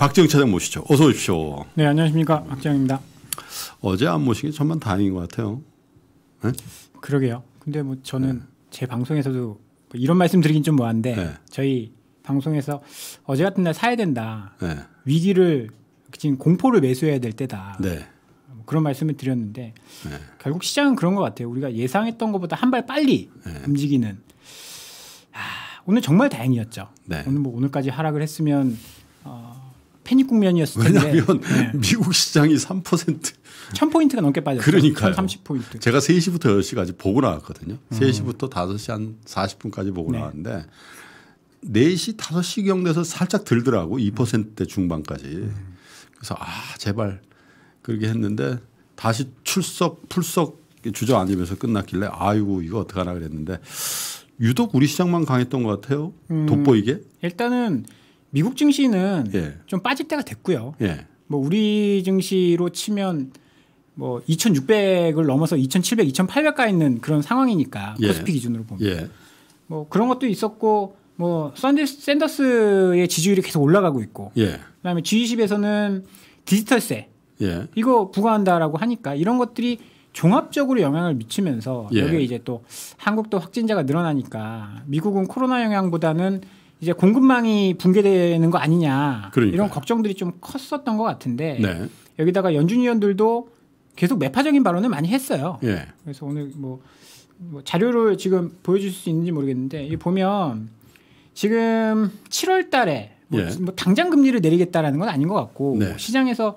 박정 차장 모시죠. 어서 오십시오. 네, 안녕하십니까. 박정입니다. 어제 안 모신 게 정말 다행인 것 같아요. 네? 그러게요. 근데 뭐 저는 네. 제 방송에서도 뭐 이런 말씀 드리긴 좀 뭐한데 네. 저희 방송에서 어제 같은 날 사야 된다. 네. 위기를 지금 공포를 매수해야 될 때다. 네. 뭐 그런 말씀을 드렸는데 네. 결국 시장은 그런 것 같아요. 우리가 예상했던 것보다 한 발 빨리 네. 움직이는. 아, 오늘 정말 다행이었죠. 네. 오늘 뭐 오늘까지 하락을 했으면 어, 패닉 국면이었을 텐데. 왜냐하면 네. 미국 시장이 3% 1000포인트가 넘게 빠졌어요. 그러니까요. 1030포인트. 제가 3시부터 10시까지 보고 나왔거든요. 음. 3시부터 5시 한 40분까지 보고 네. 나왔는데 4시, 5시경 돼서 살짝 들더라고. 2%대 중반까지. 음. 그래서 아, 제발 그렇게 했는데 다시 출석, 풀석 주저앉으면서 끝났길래 아이고 이거 어떡하나 그랬는데 유독 우리 시장만 강했던 것 같아요. 음. 돋보이게. 일단은 미국 증시는 예. 좀 빠질 때가 됐고요. 예. 뭐 우리 증시로 치면 뭐 2,600을 넘어서 2,700, 2,800 가 있는 그런 상황이니까 예. 코스피 기준으로 보면 예. 뭐 그런 것도 있었고 뭐 샌더스의 지지율이 계속 올라가고 있고 예. 그다음에 G20에서는 디지털세 예. 이거 부과한다라고 하니까 이런 것들이 종합적으로 영향을 미치면서 예. 여기에 이제 또 한국도 확진자가 늘어나니까 미국은 코로나 영향보다는 이제 공급망이 붕괴되는 거 아니냐 그러니까요. 이런 걱정들이 좀 컸었던 것 같은데 네. 여기다가 연준 위원들도 계속 매파적인 발언을 많이 했어요. 예. 그래서 오늘 뭐, 뭐, 자료를 지금 보여줄 수 있는지 모르겠는데 이 보면 지금 7월 달에 뭐, 예. 뭐 당장 금리를 내리겠다라는 건 아닌 것 같고 네. 시장에서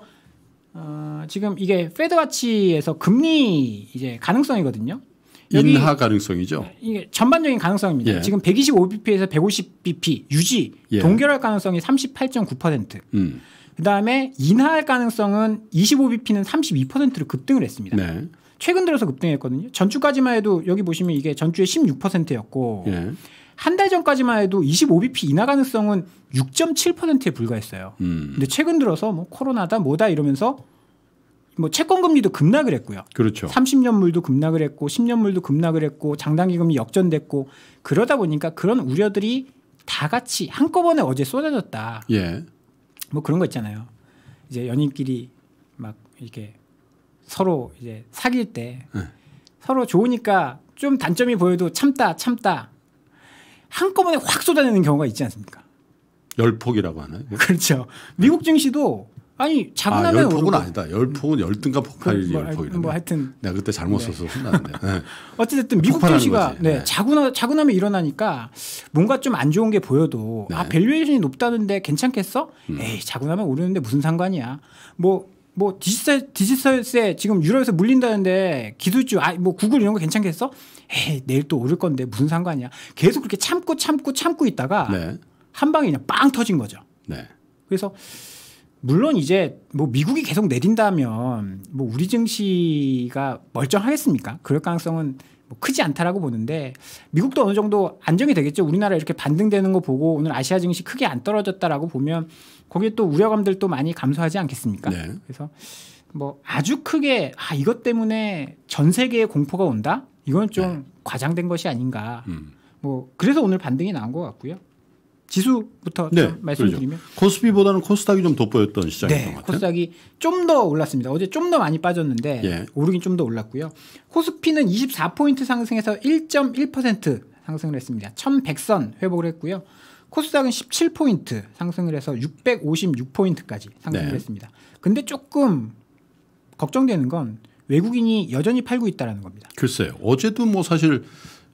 어, 지금 이게 페드 와치에서 금리 이제 가능성이거든요. 인하 가능성이죠. 이게 전반적인 가능성입니다. 예. 지금 125bp에서 150bp 유지 예. 동결할 가능성이 38.9%. 음. 그다음에 인하할 가능성은 25bp는 32%로 급등을 했습니다. 네. 최근 들어서 급등했거든요. 전주까지만 해도 여기 보시면 이게 전주에 16%였고 예. 한달 전까지만 해도 25bp 인하 가능성은 6.7%에 불과했어요. 음. 근데 최근 들어서 뭐 코로나다 뭐다 이러면서 뭐 채권 금리도 급락을 했고요. 그렇죠. 30년물도 급락을 했고 10년물도 급락을 했고 장단기 금리 역전됐고 그러다 보니까 그런 우려들이 다 같이 한꺼번에 어제 쏟아졌다. 예. 뭐 그런 거 있잖아요. 이제 연인끼리 막 이렇게 서로 이제 사귈 때 네. 서로 좋으니까 좀 단점이 보여도 참다 참다 한꺼번에 확 쏟아내는 경우가 있지 않습니까? 열폭이라고 하나요? 그렇죠. 미국 증시도 아니 자고나면 아, 열폭은 아니다. 열폭은 열등과 폭발이 뭐, 열폭이다. 뭐 하여튼 내가 그때 잘못 네. 써서 혼났는데. 네. 어쨌든 미국 증시가 네, 네. 자고나 자고나면 일어나니까 뭔가 좀 안 좋은 게 보여도 네. 아 valuation이 높다는데 괜찮겠어? 음. 에이 자고나면 오르는데 무슨 상관이야? 뭐뭐 뭐 디지털 디지털세 지금 유럽에서 물린다는데 기술주 아 뭐 구글 이런 거 괜찮겠어? 에이 내일 또 오를 건데 무슨 상관이야? 계속 그렇게 참고 참고 참고 있다가 네. 한 방에 그냥 빵 터진 거죠. 네. 그래서 물론 이제 뭐 미국이 계속 내린다면 뭐 우리 증시가 멀쩡하겠습니까? 그럴 가능성은 뭐 크지 않다라고 보는데 미국도 어느 정도 안정이 되겠죠. 우리나라 이렇게 반등되는 거 보고 오늘 아시아 증시 크게 안 떨어졌다라고 보면 거기에 또 우려감들도 많이 감소하지 않겠습니까? 네. 그래서 뭐 아주 크게 아 이것 때문에 전 세계에 공포가 온다? 이건 좀 네. 과장된 것이 아닌가. 음. 뭐 그래서 오늘 반등이 나온 것 같고요. 지수부터 네, 말씀드리면 그렇죠. 코스피보다는 코스닥이 좀 돋보였던 시장이었던 네, 것 같아요. 코스닥이 좀 더 올랐습니다. 어제 좀 더 많이 빠졌는데 예. 오르긴 좀 더 올랐고요. 코스피는 24포인트 상승해서 1.1% 상승을 했습니다. 1100선 회복을 했고요. 코스닥은 17포인트 상승을 해서 656포인트까지 상승을 네. 했습니다. 근데 조금 걱정되는 건 외국인이 여전히 팔고 있다는 겁니다. 글쎄요. 어제도 뭐 사실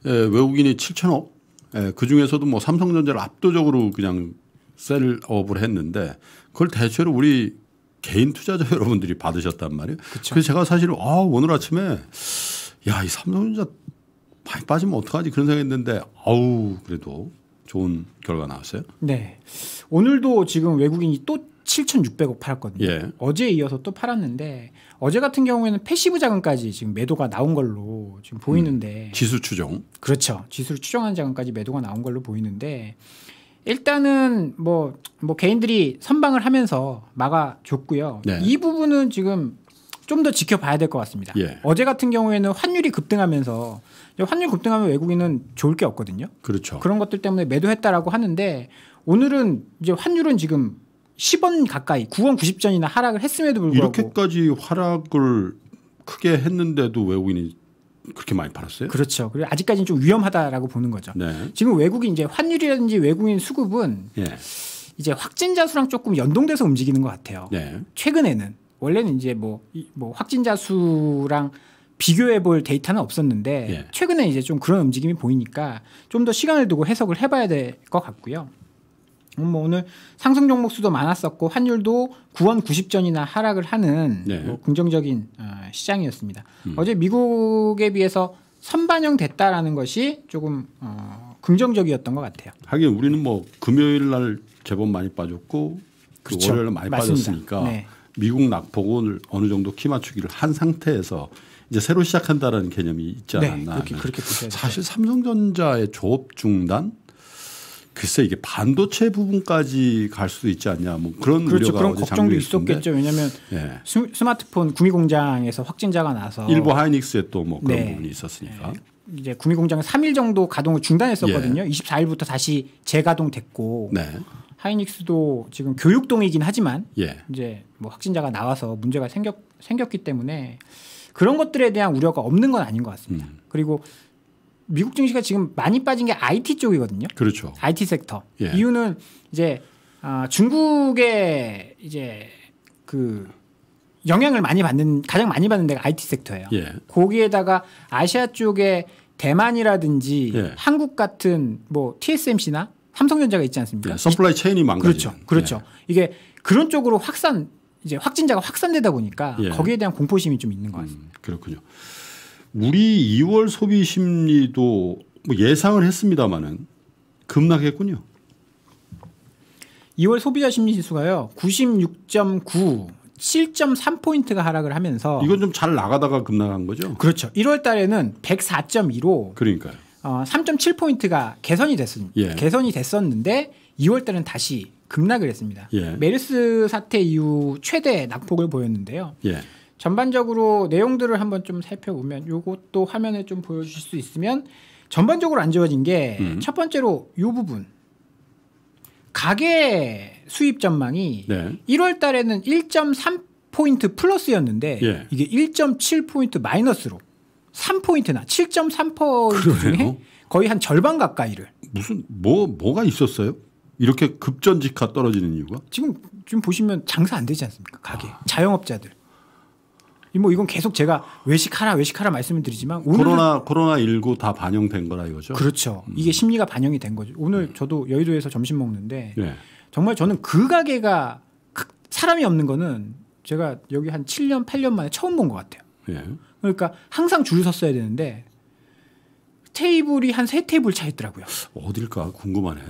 외국인이 7천억 예, 그 중에서도 뭐 삼성전자를 압도적으로 그냥 셀업을 했는데 그걸 대체로 우리 개인 투자자 여러분들이 받으셨단 말이에요. 그쵸. 그래서 제가 사실 아, 오늘 아침에 야, 이 삼성전자 많이 빠지면 어떡하지 그런 생각했는데 아우 그래도 좋은 결과 나왔어요. 네. 오늘도 지금 외국인이 또 7,600억 팔았거든요. 예. 어제에 이어서 또 팔았는데 어제 같은 경우에는 passive 자금까지 지금 매도가 나온 걸로 지금 보이는데 음, 지수 추종 그렇죠. 지수를 추종한 자금까지 매도가 나온 걸로 보이는데 일단은 뭐뭐 뭐 개인들이 선방을 하면서 막아줬고요. 네. 이 부분은 지금 좀 더 지켜봐야 될 것 같습니다. 예. 어제 같은 경우에는 환율이 급등하면서 환율 급등하면 외국인은 좋을 게 없거든요. 그렇죠. 그런 것들 때문에 매도했다라고 하는데 오늘은 이제 환율은 지금 10원 가까이 9원 90전이나 하락을 했음에도 불구하고 이렇게까지 하락을 크게 했는데도 외국인이 그렇게 많이 팔았어요? 그렇죠. 그리고 아직까지는 좀 위험하다라고 보는 거죠. 네. 지금 외국인 이제 환율이라든지 외국인 수급은 예. 이제 확진자 수랑 조금 연동돼서 움직이는 것 같아요. 네. 최근에는 원래는 이제 뭐, 뭐 확진자 수랑 비교해 볼 데이터는 없었는데 예. 최근에 이제 좀 그런 움직임이 보이니까 좀 더 시간을 두고 해석을 해봐야 될 것 같고요. 음, 뭐 오늘 상승 종목 수도 많았었고 환율도 9원 90전이나 하락을 하는 네. 뭐 긍정적인 어, 시장이었습니다. 음. 어제 미국에 비해서 선반영 됐다라는 것이 조금 어, 긍정적이었던 것 같아요. 하긴 우리는 뭐 금요일 날 제법 많이 빠졌고 그 그렇죠. 월요일 많이 맞습니다. 빠졌으니까 네. 미국 낙폭을 어느 정도 키 맞추기를 한 상태에서 이제 새로 시작한다라는 개념이 있지 네, 않았나. 네, 그렇게, 그렇게 사실 삼성전자의 조업 중단 글쎄 이게 반도체 부분까지 갈 수도 있지 않냐 뭐 그런 그렇죠. 그런 걱정도 있었겠죠. 왜냐하면 네. 스마트폰 구미 공장에서 확진자가 나서 일부 하이닉스에 또 뭐 그런 네. 부분이 있었으니까 네. 이제 구미 공장은 3일 정도 가동을 중단했었거든요. 예. 24일부터 다시 재가동됐고 네. 하이닉스도 지금 교육동이긴 하지만 예. 이제 뭐 확진자가 나와서 문제가 생겼 생겼기 때문에 그런 것들에 대한 우려가 없는 건 아닌 것 같습니다. 음. 그리고 미국 증시가 지금 많이 빠진 게 IT 쪽이거든요. 그렇죠. IT sector. 예. 이유는 이제 아, 중국의 이제 그 영향을 많이 받는 가장 많이 받는 데가 IT 섹터예요. 예. 거기에다가 아시아 쪽에 대만이라든지 예. 한국 같은 뭐 TSMC나 삼성전자가 있지 않습니까? 예. supply 체인이 망가지. 그렇죠. 그렇죠. 예. 이게 그런 쪽으로 확산 이제 확진자가 확산되다 보니까 예. 거기에 대한 공포심이 좀 있는 것 음, 같습니다. 음, 그렇군요. 우리 2월 소비 심리도 뭐 예상을 했습니다마는 급락했군요. 2월 소비자 심리 지수가요. 96.9 7.3포인트가 하락을 하면서 이건 좀 잘 나가다가 급락한 거죠? 그렇죠. 1월 달에는 104.2로 그러니까요. 어, 3.7포인트가 개선이 됐습니다. 예. 개선이 됐었는데 2월 달은 다시 급락을 했습니다. 예. 메르스 사태 이후 최대 낙폭을 보였는데요. 예. 전반적으로 내용들을 한번 좀 살펴보면 요것도 화면에 좀 보여주실 수 있으면 전반적으로 안 좋아진 게첫 음. 번째로 요 부분 가계 수입 전망이 네. 1월 달에는 1.3 포인트 플러스였는데 예. 이게 1.7 포인트 마이너스로 3 포인트나 7.3% 중에 거의 한 절반 가까이를 무슨 뭐 뭐가 있었어요? 이렇게 급전직하 떨어지는 이유가? 지금 지금 보시면 장사 안 되지 않습니까? 가게 아. 자영업자들 뭐 이건 계속 제가 외식하라 외식하라 말씀을 드리지만 코로나 코로나 19 다 반영된 거라 이거죠. 그렇죠. 음. 이게 심리가 반영이 된 거죠. 오늘 음. 저도 여의도에서 점심 먹는데 네. 정말 저는 그 가게가 사람이 없는 거는 제가 여기 한 7년 8년 만에 처음 본 것 같아요. 네. 그러니까 항상 줄 섰어야 되는데 테이블이 한 세 테이블 차 있더라고요. 어딜까 궁금하네.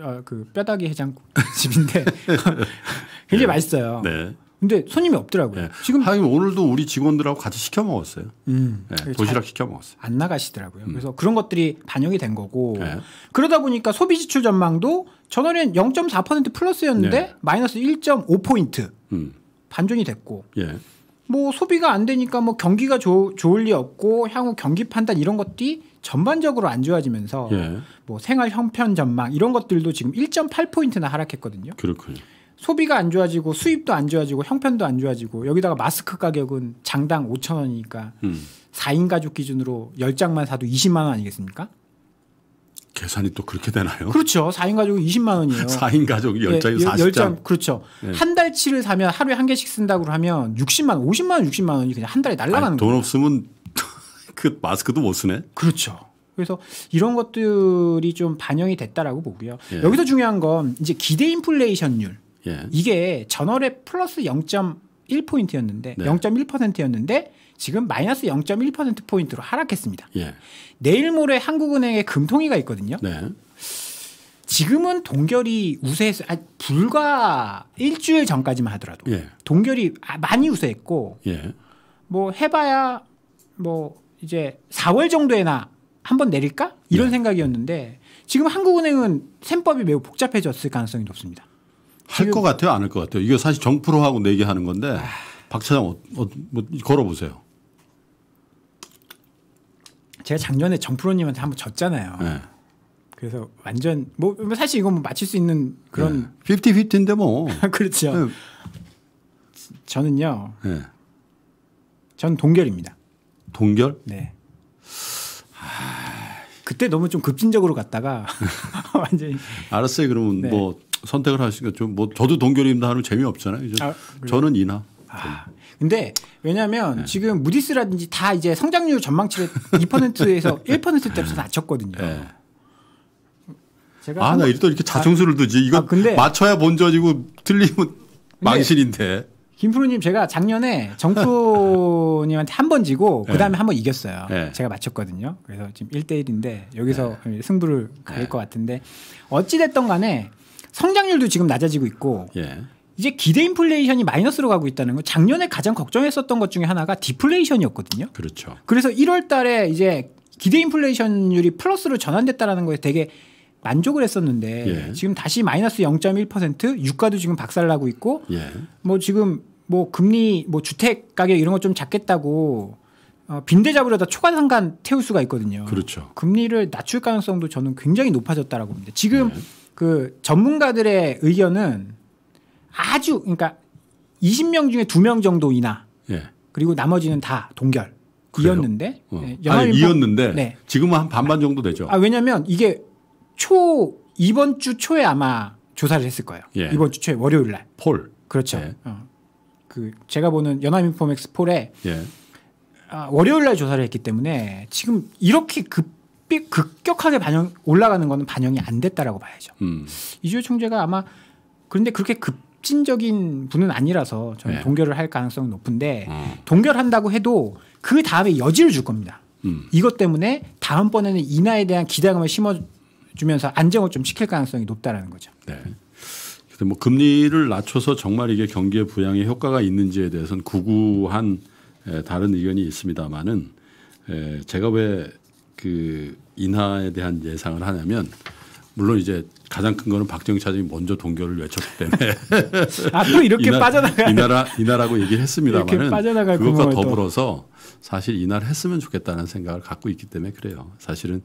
아, 그 뼈다귀 해장 집인데 굉장히 네. 맛있어요. 네. 근데 손님이 없더라고요. 네. 지금 하긴 오늘도 우리 직원들하고 같이 시켜 먹었어요. 음. 네. 도시락 시켜 먹었어요. 안 나가시더라고요. 음. 그래서 그런 것들이 반영이 된 거고 네. 그러다 보니까 소비 지출 전망도 전월엔 0.4% 플러스였는데 네. 마이너스 1.5 포인트 음. 반전이 됐고. 예. 뭐 소비가 안 되니까 뭐 경기가 조, 좋을 리 없고 향후 경기 판단 이런 것들이 전반적으로 안 좋아지면서 예. 뭐 생활 형편 전망 이런 것들도 지금 1.8 포인트나 하락했거든요. 그렇군요. 소비가 안 좋아지고 수입도 안 좋아지고 형편도 안 좋아지고 여기다가 마스크 가격은 장당 5천 원이니까 음. 4인 가족 기준으로 10장만 사도 20만 원 아니겠습니까? 계산이 또 그렇게 되나요? 그렇죠. 4인 가족이 20만 원이에요. 4인 가족이 10장이 네, 40장. 10장. 그렇죠. 네. 한 달치를 사면 하루에 한 개씩 쓴다고 하면 60만 원, 50만 원, 60만 원이 그냥 한 달에 날라가는 거예요. 돈 없으면 그 마스크도 못 쓰네. 그렇죠. 그래서 이런 것들이 좀 반영이 됐다라고 보고요. 예. 여기서 중요한 건 이제 기대 인플레이션율. 예. 이게 전월에 플러스 0.1포인트였는데 네. 0.1%였는데 지금 마이너스 0.1% 포인트로 하락했습니다. 예. 내일 모레 한국은행에 금통위가 있거든요. 네. 지금은 동결이 우세해서 아, 불과 일주일 전까지만 하더라도 예. 동결이 아, 많이 우세했고 예. 뭐 해봐야 뭐 이제 4월 정도에나 한번 내릴까 이런 예. 생각이었는데 지금 한국은행은 셈법이 매우 복잡해졌을 가능성이 높습니다. 할 것 같아요, 안 할 것 같아요. 이거 사실 정프로하고 내게 하는 건데 아... 박 차장 어, 어, 뭐 걸어보세요. 제가 작년에 정프로님한테 한번 졌잖아요. 네. 그래서 완전 뭐 사실 이건 뭐 맞출 수 있는 그런 네. 50-50인데 뭐. 그렇죠. 네. 저는요. 네. 전 동결입니다. 동결? 네. 그때 너무 좀 급진적으로 갔다가 완전히 알았어요. 그러면 네. 뭐 선택을 하시니까 좀뭐 저도 동결입니다 하면 재미없잖아요. 아, 저는 이나. 아, 근데 왜냐하면 네. 지금 무디스라든지 다 이제 성장률 전망치를 2%에서 1%대로 낮췄거든요. 네. 제가 아, 나또 이렇게 자충수를 두지. 이거 아, 근데 맞춰야 본전이고 틀리면 망신인데. 김프로님 제가 작년에 정프로님한테 한 번 지고 그 다음에 네. 한번 이겼어요. 네. 제가 맞췄거든요. 그래서 지금 1대1인데 여기서 네. 승부를 가릴 것 같은데 어찌됐던 간에 성장률도 지금 낮아지고 있고 예. 이제 기대 인플레이션이 마이너스로 가고 있다는 건 작년에 가장 걱정했었던 것 중에 하나가 디플레이션이었거든요. 그렇죠. 그래서 1월 달에 이제 기대 인플레이션율이 플러스로 전환됐다라는 거에 되게 만족을 했었는데 예. 지금 다시 마이너스 0.1% 유가도 지금 박살나고 있고 예. 뭐 지금 뭐 금리 뭐 주택 가격 이런 거 좀 잡겠다고 어, 빈대 잡으려다 초과 상간 태울 수가 있거든요. 그렇죠. 금리를 낮출 가능성도 저는 굉장히 높아졌다라고 봅니다. 지금 예. 그 전문가들의 의견은 아주 그러니까 20명 중에 2명 정도 이나 예. 그리고 나머지는 다 동결. 이었는데 어. 네, 아니, 이었는데 네. 지금은 한 반반 정도 되죠. 아 왜냐하면 이게 초 이번 주 초에 아마 조사를 했을 거예요. 예. 이번 주 초에 월요일 날. 폴. 그렇죠. 예. 어. 그 제가 보는 연합인포맥스 폴에 예. 아, 월요일 날 조사를 했기 때문에 지금 이렇게 급 급격하게 반영 올라가는 거는 반영이 안 됐다라고 봐야죠. 음. 이주호 총재가 아마 그런데 그렇게 급진적인 분은 아니라서 저는 네. 동결을 할 가능성이 높은데 음. 동결한다고 해도 그 다음에 여지를 줄 겁니다. 음. 이것 때문에 다음번에는 인하에 대한 기대감을 심어 주면서 안정을 좀 시킬 가능성이 높다라는 거죠. 네. 근데 뭐 금리를 낮춰서 정말 이게 경기에 부양에 효과가 있는지에 대해서는 구구한 다른 의견이 있습니다만은 제가 왜 그 인하에 대한 예상을 하냐면 물론 이제 가장 큰 거는 박정희 차장이 먼저 동결을 외쳤기 때문에 아또 이렇게 이날, 빠져나가 이 나라 이 나라고 얘기를 했습니다만은 그것과 더불어서 사실 이날 했으면 좋겠다는 생각을 갖고 있기 때문에 그래요. 사실은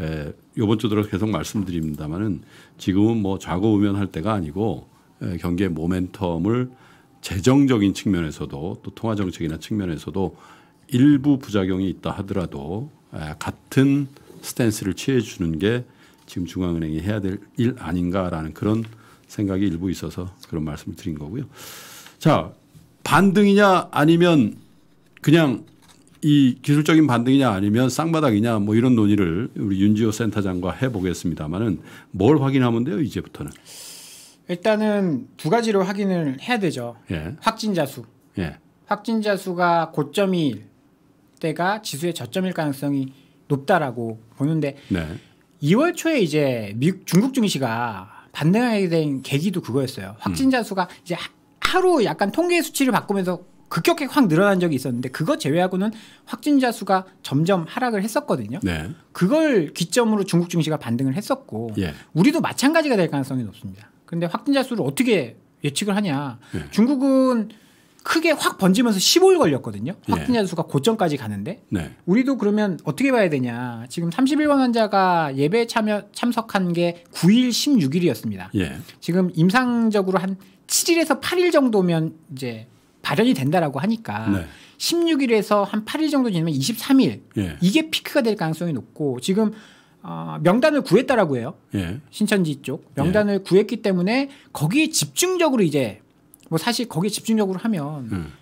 에, 이번 주 들어 계속 말씀드립니다만은 지금은 뭐 좌고우면할 때가 아니고 에, 경기의 모멘텀을 재정적인 측면에서도 또 통화 정책이나 측면에서도 일부 부작용이 있다 하더라도 에, 같은 스탠스를 취해 주는 게 지금 중앙은행이 해야 될 일 아닌가라는 그런 생각이 일부 있어서 그런 말씀을 드린 거고요. 자, 반등이냐 아니면 그냥 이 기술적인 반등이냐 아니면 쌍바닥이냐 뭐 이런 논의를 우리 윤지호 센터장과 해보겠습니다만은 뭘 확인하면 돼요 이제부터는? 일단은 두 가지로 확인을 해야 되죠. 예. 확진자 수. 예. 확진자 수가 고점 일 때가 지수의 저점일 가능성이 높다라고 보는데 네. 2월 초에 이제 미국 중국 증시가 반등하게 된 계기도 그거였어요. 확진자 음. 수가 이제 하루 약간 통계 수치를 바꾸면서 급격하게 확 늘어난 적이 있었는데 그거 제외하고는 확진자 수가 점점 하락을 했었거든요. 네. 그걸 기점으로 중국 증시가 반등을 했었고 예. 우리도 마찬가지가 될 가능성이 높습니다. 그런데 확진자 수를 어떻게 예측을 하냐? 예. 중국은 크게 확 번지면서 15일 걸렸거든요. 예. 확진자 수가 고점까지 가는데 네. 우리도 그러면 어떻게 봐야 되냐? 지금 31번 환자가 예배 참여 참석한 게 9일 16일이었습니다. 예. 지금 임상적으로 한 7일에서 8일 정도면 이제 발현이 된다라고 하니까 네. 16일에서 한 8일 정도 지나면 23일 예. 이게 피크가 될 가능성이 높고 지금 어, 명단을 구했다라고 해요. 예. 신천지 쪽 명단을 예. 구했기 때문에 거기에 집중적으로 이제 뭐 사실 거기에 집중적으로 하면 음.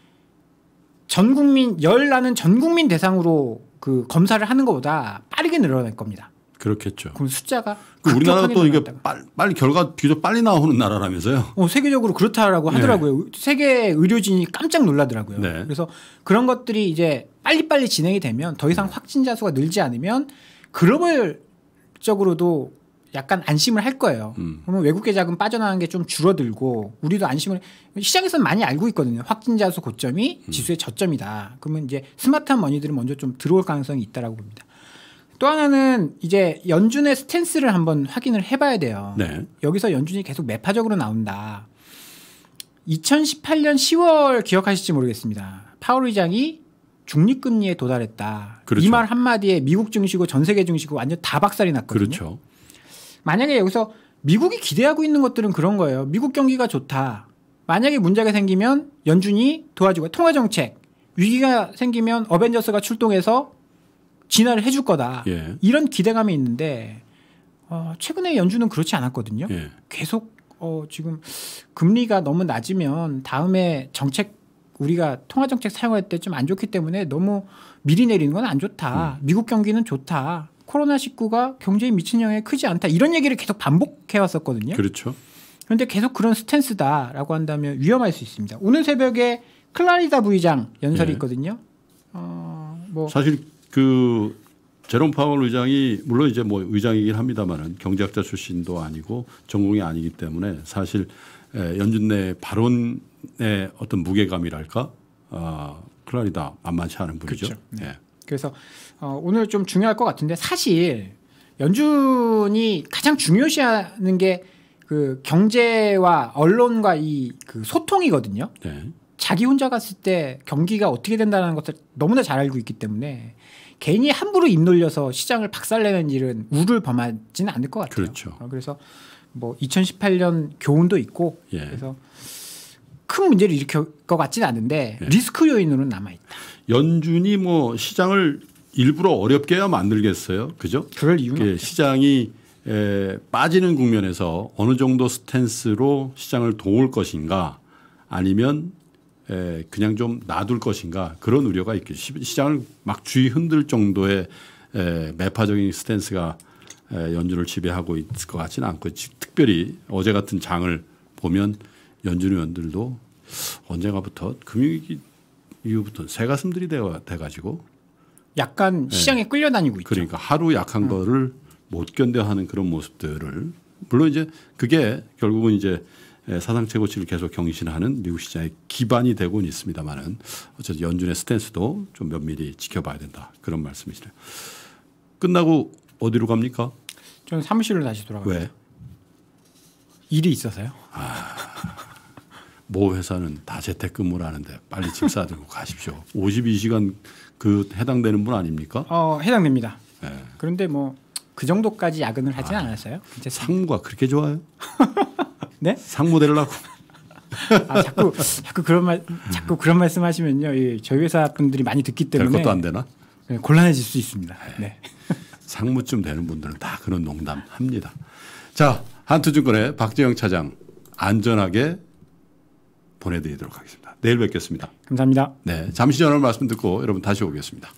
전 국민 열 나는 전 국민 대상으로 그 검사를 하는 것보다 빠르게 늘어날 겁니다. 그렇겠죠. 그럼 숫자가 그 우리나라가 또 이게 빨리, 빨리, 결과 비교적 빨리 나오는 나라라면서요? 어, 세계적으로 그렇다라고 네. 하더라고요. 네. 세계 의료진이 깜짝 놀라더라고요. 네. 그래서 그런 것들이 이제 빨리빨리 진행이 되면 더 이상 확진자 수가 늘지 않으면 글로벌적으로도 약간 안심을 할 거예요. 음. 그러면 외국계 자금 빠져나가는 게 좀 줄어들고 우리도 안심을 시장에서는 많이 알고 있거든요. 확진자 수 고점이 음. 지수의 저점이다. 그러면 이제 스마트한 머니들은 먼저 좀 들어올 가능성이 있다라고 봅니다. 또 하나는 이제 연준의 스탠스를 한번 확인을 해봐야 돼요. 네. 여기서 연준이 계속 매파적으로 나온다. 2018년 10월 기억하실지 모르겠습니다. 파월 의장이 중립금리에 도달했다. 그렇죠. 이말 한마디에 미국 증시고 전 세계 증시고 완전 다 박살이 났거든요. 그렇죠. 만약에 여기서 미국이 기대하고 있는 것들은 그런 거예요. 미국 경기가 좋다. 만약에 문제가 생기면 연준이 도와주고 통화 정책 위기가 생기면 어벤져스가 출동해서 진화를 해줄 거다. 예. 이런 기대감이 있는데 어, 최근에 연준은 그렇지 않았거든요. 예. 계속 어, 지금 금리가 너무 낮으면 다음에 정책 우리가 통화 정책 사용할 때 좀 안 좋기 때문에 너무 미리 내리는 건 안 좋다. 음. 미국 경기는 좋다. 코로나 19가 경제에 미친 영향이 크지 않다. 이런 얘기를 계속 반복해 왔었거든요. 그렇죠. 그런데 계속 그런 스탠스다라고 한다면 위험할 수 있습니다. 오늘 새벽에 클라리다 부의장 연설이 네. 있거든요. 어, 뭐 사실 그 제롬 파월 의장이 물론 이제 뭐 의장이긴 합니다만은 경제학자 출신도 아니고 전공이 아니기 때문에 사실 연준 내 발언의 어떤 무게감이랄까 어, 클라리다 만만치 않은 분이죠. 그렇죠. 네. 네. 그래서 어, 오늘 좀 중요할 것 같은데 사실 연준이 가장 중요시하는 게 그 경제와 언론과 이 그 소통이거든요. 네. 자기 혼자 갔을 때 경기가 어떻게 된다는 것을 너무나 잘 알고 있기 때문에 괜히 함부로 입 놀려서 시장을 박살내는 일은 우를 범하지는 않을 것 같아요. 그렇죠. 어, 그래서 뭐 2018년 교훈도 있고 예. 그래서 큰 문제를 일으킬 것 같지는 않은데 예. 리스크 요인으로는 남아 있다. 연준이 뭐 시장을 일부러 어렵게야 만들겠어요, 그죠? 그럴 이유는 시장이 에, 빠지는 국면에서 어느 정도 스탠스로 시장을 도울 것인가 아니면 에, 그냥 좀 놔둘 것인가 그런 우려가 있겠죠. 시장을 막 주의 흔들 정도의 에, 매파적인 스탠스가 에, 연준을 지배하고 있을 것 같지는 않고 특별히 어제 같은 장을 보면 연준 의원들도 언젠가부터 금융위기 이후부터 새 가슴들이 돼 가지고 약간 네. 시장에 네. 끌려다니고 있죠. 그러니까 하루 약한 음. 거를 못 견뎌하는 그런 모습들을 물론 이제 그게 결국은 이제 사상 최고치를 계속 경신하는 미국 시장의 기반이 되고는 있습니다만은 어쨌든 연준의 스탠스도 좀 면밀히 지켜봐야 된다 그런 말씀이시네요. 끝나고 어디로 갑니까? 저는 사무실로 다시 돌아가요. 왜? 일이 있어서요. 아. 모 회사는 다 재택근무를 하는데 빨리 짐 싸들고 가십시오. 52시간 그 해당되는 분 아닙니까? 어 해당됩니다. 네. 그런데 뭐 그 정도까지 야근을 하진 아, 않았어요. 상무가 그렇게 좋아요? 네? 상무 되려고. 아, 자꾸 자꾸 그런 말 자꾸 그런 말씀하시면요, 예, 저희 회사 분들이 많이 듣기 때문에 될 것도 안 되나? 네, 곤란해질 수 있습니다. 네. 상무쯤 되는 분들은 다 그런 농담 합니다. 자, 한투증권의 박재영 차장 안전하게 보내드리도록 하겠습니다. 내일 뵙겠습니다. 감사합니다. 네, 잠시 전화 말씀 듣고 여러분 다시 오겠습니다.